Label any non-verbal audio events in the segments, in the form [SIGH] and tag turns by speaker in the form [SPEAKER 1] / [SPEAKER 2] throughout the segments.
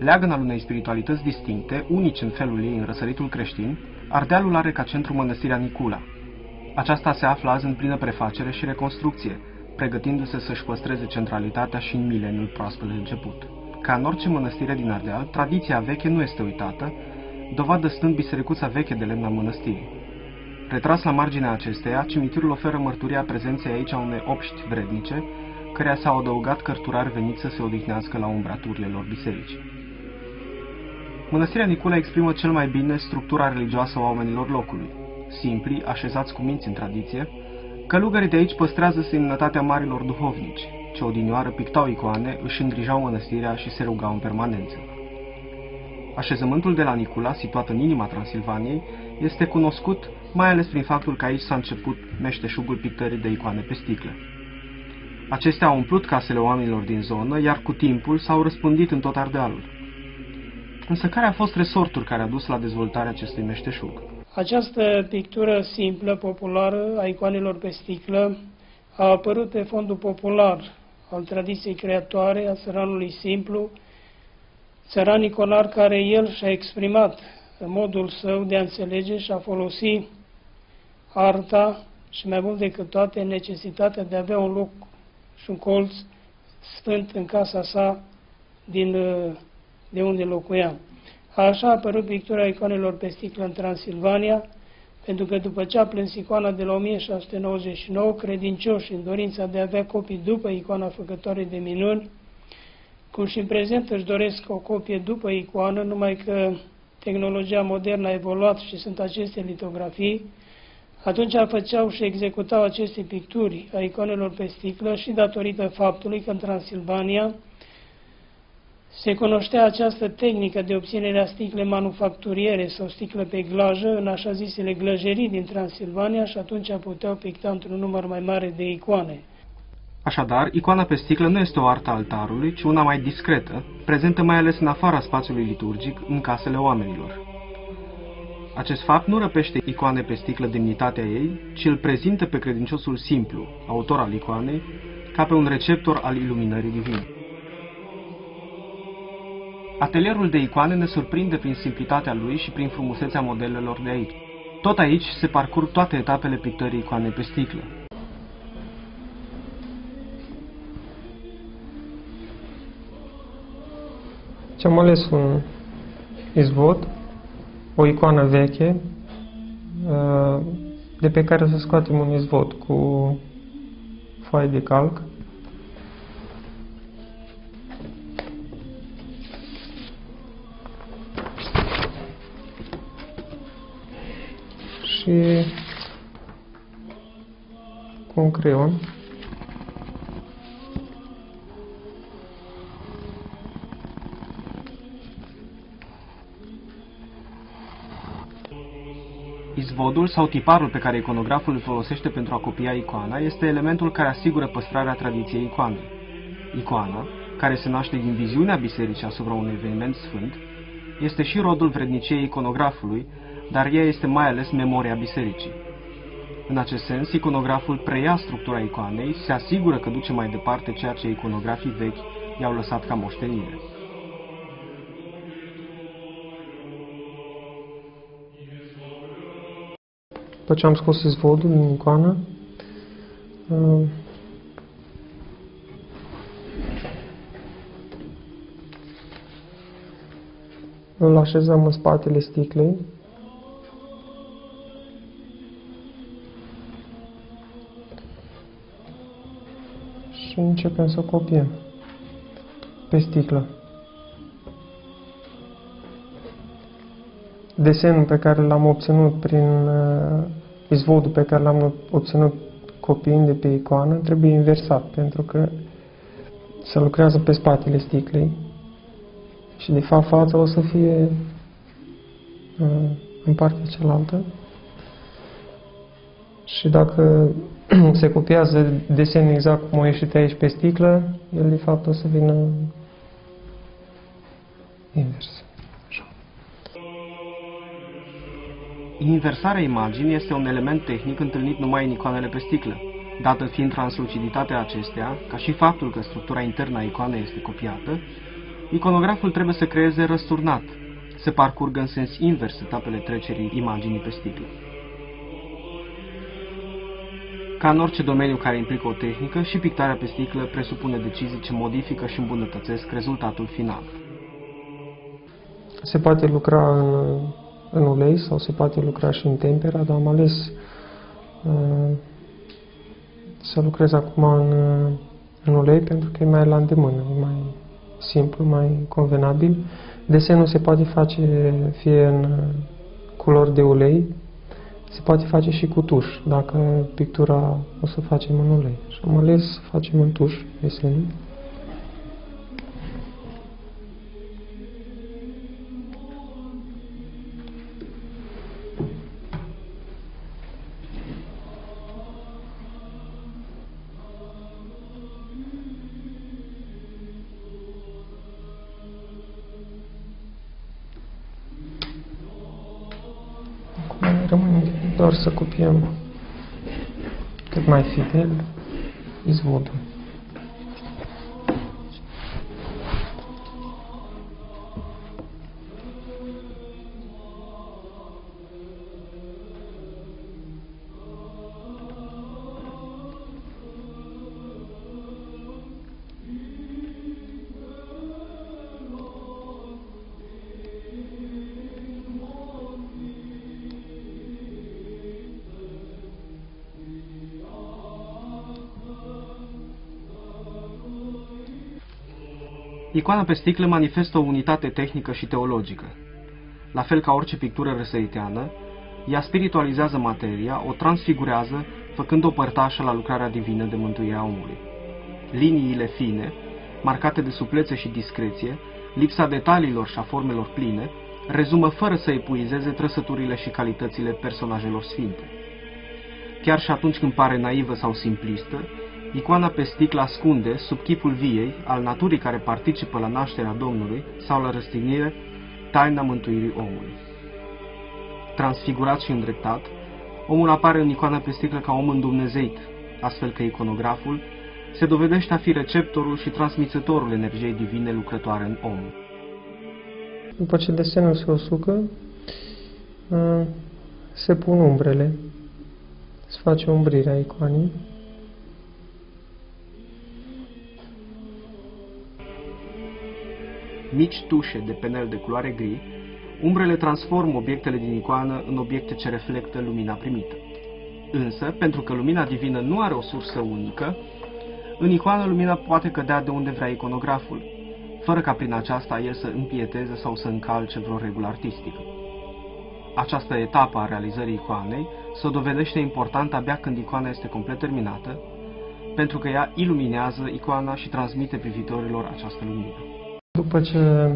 [SPEAKER 1] Leagăn al unei spiritualități distincte, unici în felul ei în răsăritul creștin, Ardealul are ca centru mănăstirea Nicula. Aceasta se află azi în plină prefacere și reconstrucție, pregătindu-se să-și păstreze centralitatea și în mileniul proaspăt început. Ca în orice mănăstire din Ardeal, tradiția veche nu este uitată, dovadă stând bisericuța veche de lemn a mănăstirii. Retras la marginea acesteia, cimitirul oferă mărturia prezenței aici a unei obști vrednice, căreia s-au adăugat cărturari veniți să se odihnească la umbra turlelor biserici. Mănăstirea Nicula exprimă cel mai bine structura religioasă a oamenilor locului. Simpli, așezați cu minți în tradiție, călugării de aici păstrează semnătatea marilor duhovnici, ce odinioară pictau icoane, își îngrijau mănăstirea și se rugau în permanență. Așezământul de la Nicula, situat în inima Transilvaniei, este cunoscut mai ales prin faptul că aici s-a început meșteșugul pictării de icoane pe sticlă. Acestea au umplut casele oamenilor din zonă, iar cu timpul s-au răspândit în tot Ardealul. Însă care a fost resortul care a dus la dezvoltarea acestui meșteșug?
[SPEAKER 2] Această pictură simplă, populară, a icoanelor pe sticlă, a apărut pe fondul popular al tradiției creatoare a țăranului simplu, țăran iconar care el și-a exprimat în modul său de a înțelege și a folosi arta și mai mult decât toate necesitatea de a avea un loc și un colț sfânt în casa sa din, de unde locuia. Așa a apărut pictura icoanelor pe sticlă în Transilvania, pentru că după ce a plâns icoana de la 1699, credincioși în dorința de a avea copii după icoana făcătoare de minuni, cum și în prezent își doresc o copie după icoană, numai că tehnologia modernă a evoluat și sunt aceste litografii, atunci făceau și executau aceste picturi a iconelor pe sticlă și datorită faptului că în Transilvania se cunoștea această tehnică de obținere a sticle manufacturiere sau sticle pe glajă în așa zisele glăjerii din Transilvania și atunci puteau picta într-un număr mai mare de icoane.
[SPEAKER 1] Așadar, icoana pe sticlă nu este o artă altarului, ci una mai discretă, prezentă mai ales în afara spațiului liturgic, în casele oamenilor. Acest fapt nu răpește icoane pe sticlă demnitatea ei, ci îl prezintă pe credinciosul simplu, autor al icoanei, ca pe un receptor al iluminării divine. Atelierul de icoane ne surprinde prin simplitatea lui și prin frumusețea modelelor de aici. Tot aici se parcurg toate etapele pictării icoanei pe sticlă.
[SPEAKER 3] Ce am ales un izvod, o icoană veche, uh, de pe care să scoatem un izvod cu foaie de calc. Și cu un creion.
[SPEAKER 1] Izvodul sau tiparul pe care iconograful îl folosește pentru a copia icoana este elementul care asigură păstrarea tradiției icoanei. Icoana, care se naște din viziunea bisericii asupra unui eveniment sfânt, este și rodul vredniciei iconografului, dar ea este mai ales memoria bisericii. În acest sens, iconograful preia structura icoanei, se asigură că duce mai departe ceea ce iconografii vechi i-au lăsat ca moștenire.
[SPEAKER 3] După ce am scos izvodul din icoană, uh, îl așezăm în spatele sticlei. Și începem să copiem pe sticlă. Desenul pe care l-am obținut prin uh, izvodul pe care l-am obținut copiind de pe icoană trebuie inversat, pentru că se lucrează pe spatele sticlei și de fapt fața o să fie uh, în partea cealaltă. Și dacă [CLEARS THROAT] se copiază desenul exact cum a ieșit aici pe sticlă, el de fapt o să vină invers.
[SPEAKER 1] Inversarea imaginii este un element tehnic întâlnit numai în icoanele pe sticlă, dată fiind transluciditatea acestea, ca și faptul că structura internă a icoanei este copiată, Iconograful trebuie să creeze răsturnat, să parcurgă în sens invers etapele trecerii imaginii pe sticlă. Ca în orice domeniu care implică o tehnică, și pictarea pe sticlă presupune decizii ce modifică și îmbunătățesc rezultatul final.
[SPEAKER 3] Se poate lucra în, în ulei sau se poate lucra și în tempera, dar am ales uh, să lucrez acum în, în ulei pentru că e mai la îndemână, e mai simplu, mai convenabil. Desenul se poate face fie în culori de ulei, se poate face și cu tuș, dacă pictura o să facem în ulei. Și am ales să facem în tuș desenul. Rămâne doar să copiem cât
[SPEAKER 1] Icoana pe sticlă manifestă o unitate tehnică și teologică. La fel ca orice pictură răsăriteană, ea spiritualizează materia, o transfigurează, făcând-o părtașă la lucrarea divină de mântuirea omului. Liniile fine, marcate de suplețe și discreție, lipsa detaliilor și a formelor pline, rezumă fără să epuizeze trăsăturile și calitățile personajelor sfinte. Chiar și atunci când pare naivă sau simplistă, Icoana pe sticlă ascunde, sub chipul viei, al naturii care participă la nașterea Domnului sau la răstignire, taina mântuirii omului. Transfigurat și îndreptat, omul apare în icoana pe sticlă ca om îndumnezeit, astfel că iconograful se dovedește a fi receptorul și transmițătorul energiei divine lucrătoare în om.
[SPEAKER 3] După ce desenul se usucă, se pun umbrele, se face umbrirea icoanei,
[SPEAKER 1] mici tușe de penel de culoare gri, umbrele transformă obiectele din icoană în obiecte ce reflectă lumina primită. Însă, pentru că lumina divină nu are o sursă unică, în icoană lumina poate cădea de unde vrea iconograful, fără ca prin aceasta el să împieteze sau să încalce vreo regulă artistică. Această etapă a realizării icoanei se dovedește importantă abia când icoana este complet terminată, pentru că ea iluminează icoana și transmite privitorilor această lumină.
[SPEAKER 3] După ce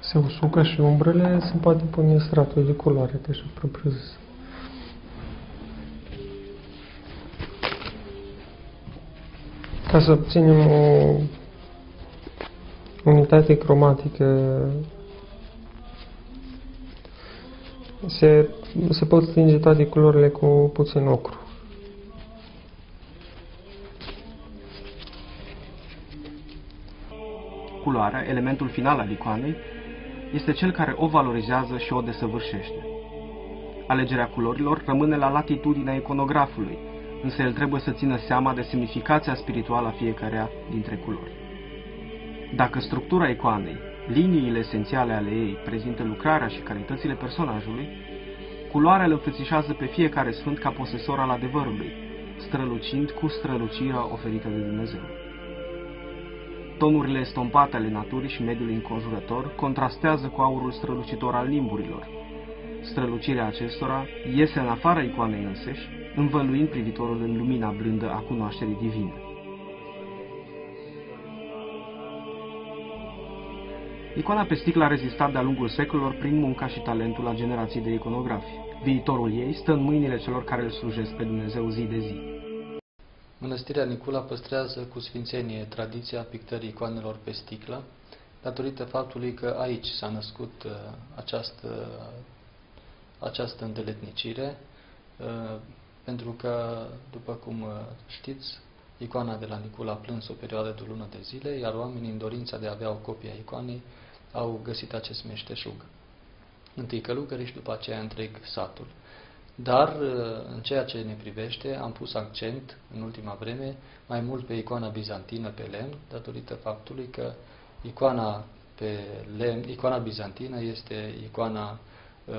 [SPEAKER 3] se usucă și umbrele, se poate pune stratul de culoare, deja propriu zis. Ca să obținem o unitate cromatică, se, se pot stinge toate culorile cu puțin ocru.
[SPEAKER 1] Culoarea, elementul final al icoanei, este cel care o valorizează și o desăvârșește. Alegerea culorilor rămâne la latitudinea iconografului, însă el trebuie să țină seama de semnificația spirituală a fiecarea dintre culori. Dacă structura icoanei, liniile esențiale ale ei prezintă lucrarea și calitățile personajului, culoarea îl înfățișează pe fiecare sfânt ca posesor al adevărului, strălucind cu strălucirea oferită de Dumnezeu. Tonurile estompate ale naturii și mediului înconjurător contrastează cu aurul strălucitor al limburilor. Strălucirea acestora iese în afara icoanei înseși, învăluind privitorul în lumina blândă a cunoașterii divine. Icoana pe sticlă a rezistat de-a lungul secolelor prin munca și talentul a generații de iconografi. Viitorul ei stă în mâinile celor care îl slujesc pe Dumnezeu zi de zi.
[SPEAKER 4] Mănăstirea Nicula păstrează cu sfințenie tradiția pictării icoanelor pe sticlă, datorită faptului că aici s-a născut uh, această, această îndeletnicire, uh, pentru că, după cum uh, știți, icoana de la Nicula a plâns o perioadă de o lună de zile, iar oamenii, în dorința de a avea o copie a icoanei, au găsit acest meșteșug. Întâi călugării și după aceea întreg satul. Dar, în ceea ce ne privește, am pus accent în ultima vreme mai mult pe icoana bizantină pe lemn, datorită faptului că icoana pe lemn, icoana bizantină este icoana uh,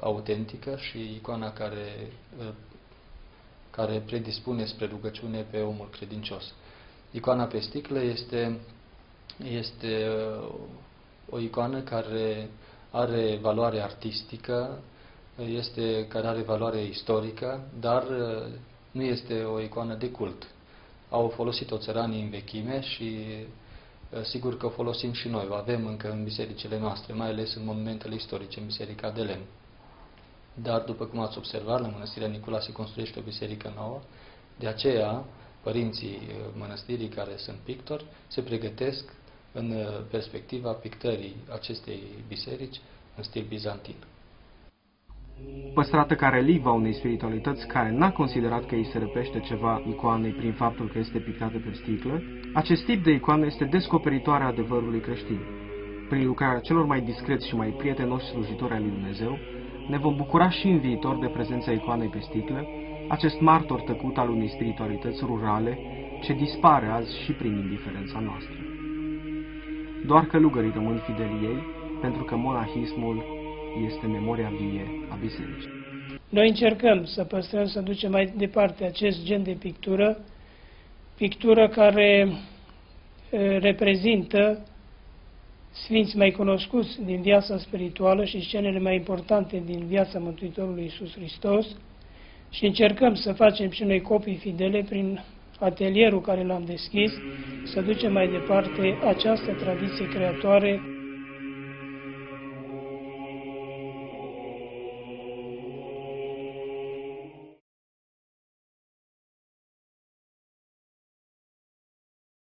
[SPEAKER 4] autentică și icoana care, uh, care predispune spre rugăciune pe omul credincios. Icoana pe sticlă este, este uh, o icoană care are valoare artistică, este, care are valoare istorică, dar uh, nu este o icoană de cult. Au folosit-o țăranii în vechime și uh, sigur că o folosim și noi. O avem încă în bisericile noastre, mai ales în monumentele istorice, în Biserica de Lemn. Dar, după cum ați observat, la Mănăstirea Nicula se construiește o biserică nouă, de aceea părinții uh, mănăstirii care sunt pictori se pregătesc în perspectiva pictării acestei biserici în stil bizantin
[SPEAKER 1] păstrată ca relivă a unei spiritualități care n-a considerat că îi se răpește ceva icoanei prin faptul că este pictată pe sticlă, acest tip de icoană este descoperitoare a adevărului creștin. Prin lucrarea celor mai discreți și mai prietenoși slujitori ai lui Dumnezeu, ne vom bucura și în viitor de prezența icoanei pe sticlă, acest martor tăcut al unei spiritualități rurale, ce dispare azi și prin indiferența noastră. Doar călugării rămân fideli ei, pentru că monahismul este memoria vie a bisericii.
[SPEAKER 2] Noi încercăm să păstrăm, să ducem mai departe acest gen de pictură, pictură care reprezintă sfinți mai cunoscuți din viața spirituală și scenele mai importante din viața Mântuitorului Iisus Hristos și încercăm să facem și noi copii fidele prin atelierul care l-am deschis, să ducem mai departe această tradiție creatoare